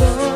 so